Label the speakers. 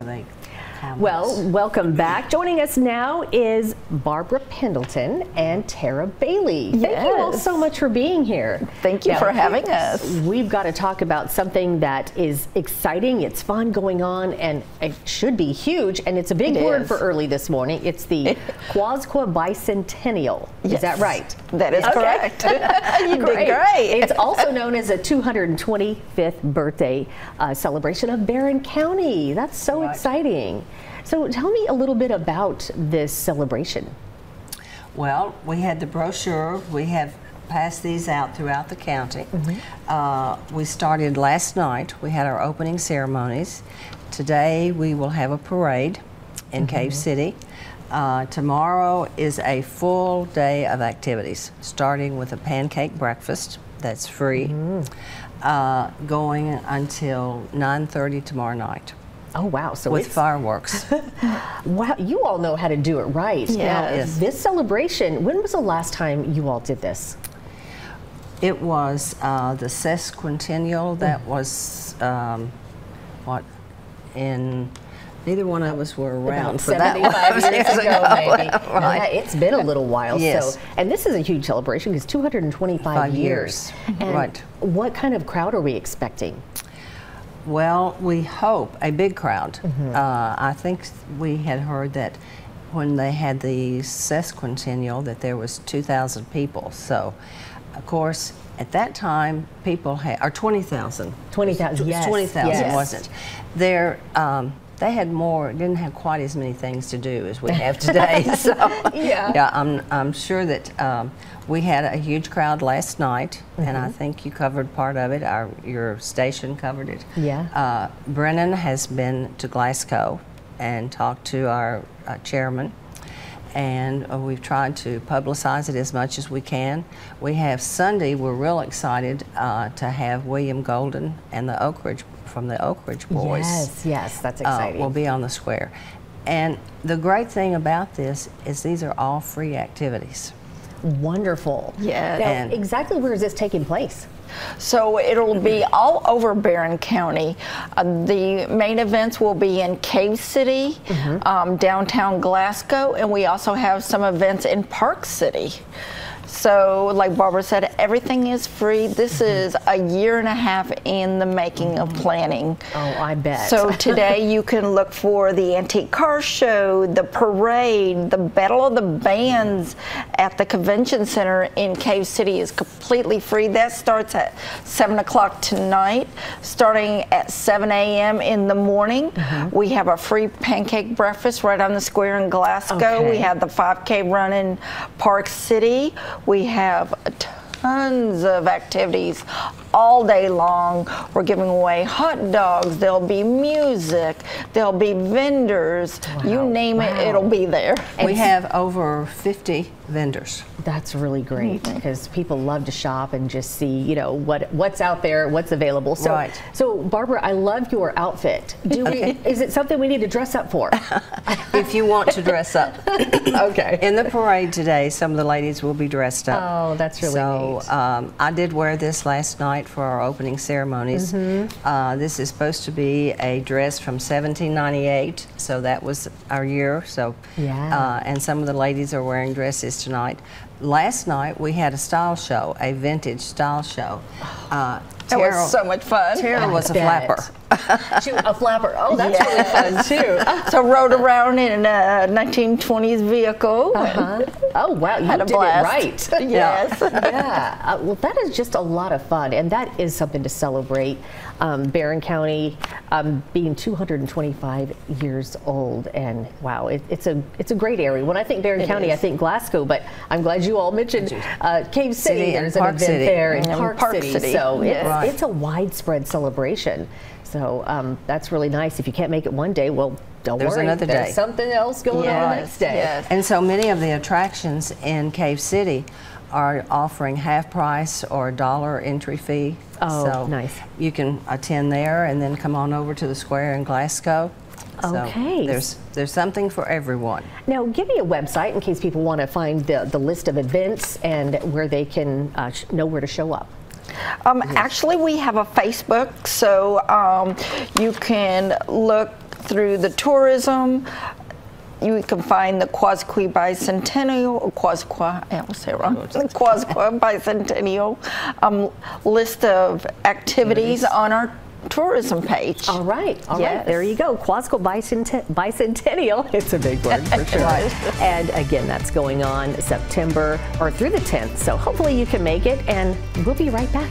Speaker 1: Right.
Speaker 2: Well, welcome back. Joining us now is Barbara Pendleton and Tara Bailey. Thank you all so much for being here.
Speaker 3: Thank you
Speaker 2: Now,
Speaker 3: for having us.
Speaker 2: We've got to talk about something that is exciting, it's fun going on, and it should be huge. And it's a big
Speaker 3: It
Speaker 2: word
Speaker 3: is.
Speaker 2: for early this morning. It's the Quasqua Bicentennial. Is that right?
Speaker 3: That is
Speaker 2: Okay.
Speaker 3: correct. you did great.
Speaker 2: It's also known as a 225th birthday uh, celebration of Barren County. That's so
Speaker 1: Right.
Speaker 2: exciting. So tell me a little bit about this celebration.
Speaker 1: Well, we had the brochure. We have passed these out throughout the county. Uh, we started last night. We had our opening ceremonies. Today we will have a parade in Cave City. Uh, tomorrow is a full day of activities, starting with a pancake breakfast that's free, uh, going until 9:30 tomorrow night
Speaker 2: Oh wow! So
Speaker 1: with fireworks.
Speaker 2: wow, you all know how to do it right. Now,
Speaker 3: Yes.
Speaker 2: this celebration. When was the last time you all did this?
Speaker 1: It was uh, the sesquicentennial that was um, what in. Neither one of us were around for that one.
Speaker 2: 75 years ago, maybe.
Speaker 1: Right.
Speaker 2: yeah, it's been a little while.
Speaker 1: Yes.
Speaker 2: So, and this is a huge celebration because 225
Speaker 1: Five
Speaker 2: years.
Speaker 1: years.
Speaker 2: And
Speaker 1: Right.
Speaker 2: What kind of crowd are we expecting?
Speaker 1: Well, we hope a big crowd.
Speaker 2: Mm-hmm.
Speaker 1: Uh, I think we had heard that when they had the sesquicentennial that there was 2,000 people. So, of course, at that time, people had or 20,000.
Speaker 2: 20,000,
Speaker 1: It was
Speaker 2: yes,
Speaker 1: 20,000
Speaker 2: yes.
Speaker 1: wasn't. There, um, they had more. Didn't have quite as many things to do as we have today. so,
Speaker 2: Yeah.
Speaker 1: yeah, I'm I'm sure that um, we had a huge crowd last night, and
Speaker 2: Mm-hmm.
Speaker 1: I think you covered part of it. Our your station covered it.
Speaker 2: Yeah.
Speaker 1: Uh, Brennan has been to Glasgow and talked to our uh, chairman, and uh, we've tried to publicize it as much as we can. We have Sunday. We're real excited uh, to have William Golden and the Oak Ridge from the Oak Ridge Boys
Speaker 2: Yes, yes, that's
Speaker 1: uh,
Speaker 2: exciting.
Speaker 1: will be on the square. And the great thing about this is these are all free activities.
Speaker 2: Wonderful.
Speaker 3: Yes.
Speaker 2: Now,
Speaker 1: And-
Speaker 2: exactly where is this taking place?
Speaker 3: So it'll be all over Barren County. Uh, the main events will be in Cave City, um, downtown Glasgow, and we also have some events in Park City. So, like Barbara said, everything is free. This is a year and a half in the making of planning.
Speaker 2: Oh, I bet.
Speaker 3: So today you can look for the antique car show, the parade, the Battle of the Bands at the Convention Center in Cave City is completely free. That starts at 7 o'clock tonight. Starting at 7 a.m. in the morning,
Speaker 2: Mm-hmm.
Speaker 3: we have a free pancake breakfast right on the square in Glasgow.
Speaker 2: Okay.
Speaker 3: We have the 5K run in Park City. We have tons of activities all day long. We're giving away hot dogs. There'll be music. There'll be vendors. You name it,
Speaker 2: Wow.
Speaker 3: it'll be there.
Speaker 1: we have over 50 vendors.
Speaker 2: That's really great
Speaker 1: Mm-hmm.
Speaker 2: because people love to shop and just see, you know, what what's out there, what's available. So,
Speaker 1: Right.
Speaker 2: so Barbara, I love your outfit. Do
Speaker 1: Okay.
Speaker 2: we? Is it something we need to dress up for?
Speaker 1: if you want to dress up.
Speaker 2: okay.
Speaker 1: In the parade today, some of the ladies will be dressed up.
Speaker 2: Oh, that's really
Speaker 1: so,
Speaker 2: neat.
Speaker 1: um, I did wear this last night for our opening ceremonies.
Speaker 2: Mm-hmm.
Speaker 1: Uh, this is supposed to be a dress from 1798, so that was our year. So,
Speaker 2: Yeah.
Speaker 1: uh, and some of the ladies are wearing dresses tonight. Last night we had a style show, a vintage style show. Uh,
Speaker 3: That
Speaker 1: Tara-
Speaker 3: was so much fun.
Speaker 1: Tara was a
Speaker 2: bet.
Speaker 1: flapper.
Speaker 2: A flapper. Oh, that's really fun too.
Speaker 3: So rode around in a 1920s vehicle.
Speaker 2: Uh-huh. Oh wow, you
Speaker 3: Had a
Speaker 2: did
Speaker 3: blast.
Speaker 2: it right.
Speaker 3: Yes.
Speaker 2: yeah. Uh, well, that is just a lot of fun, and that is something to celebrate. Um, Barren County um, being 225 years old, and wow, it, it's a it's a great area. When I think Barren
Speaker 3: It
Speaker 2: County, I think Glasgow, but I'm glad you all mentioned uh, Cave City.
Speaker 1: City and
Speaker 2: There's
Speaker 1: Park
Speaker 2: an event
Speaker 1: City.
Speaker 2: there in
Speaker 3: And
Speaker 2: Park,
Speaker 3: Park
Speaker 2: City.
Speaker 3: City.
Speaker 2: So
Speaker 3: Yes.
Speaker 2: it's,
Speaker 1: Right.
Speaker 2: it's a widespread celebration. So um, that's really nice. If you can't make it one day, well, don't
Speaker 1: There's
Speaker 2: worry.
Speaker 1: another
Speaker 2: There's
Speaker 1: day.
Speaker 2: something else going on the next day.
Speaker 3: yes.
Speaker 1: And so many of the attractions in Cave City are offering half price or a dollar entry fee.
Speaker 2: Oh,
Speaker 1: so
Speaker 2: nice.
Speaker 1: You can attend there and then come on over to the square in Glasgow. So
Speaker 2: Okay.
Speaker 1: there's there's something for everyone.
Speaker 2: Now, give me a website in case people want to find the, the list of events and where they can uh, sh- know where to show up.
Speaker 3: Um, Actually, we have a Facebook, so um, you can look through the tourism. You can find the Quasqui Bicentennial, or Quasqua, I almost say it wrong, the Quasqua Bicentennial um, list of activities on our tourism page.
Speaker 2: All right, all right.
Speaker 3: Yes.
Speaker 2: There you go. Quasco Bicent- Bicentennial. It's a big word for sure. and again, that's going on September or through the 10th. So hopefully you can make it, and we'll be right back.